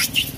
Psst.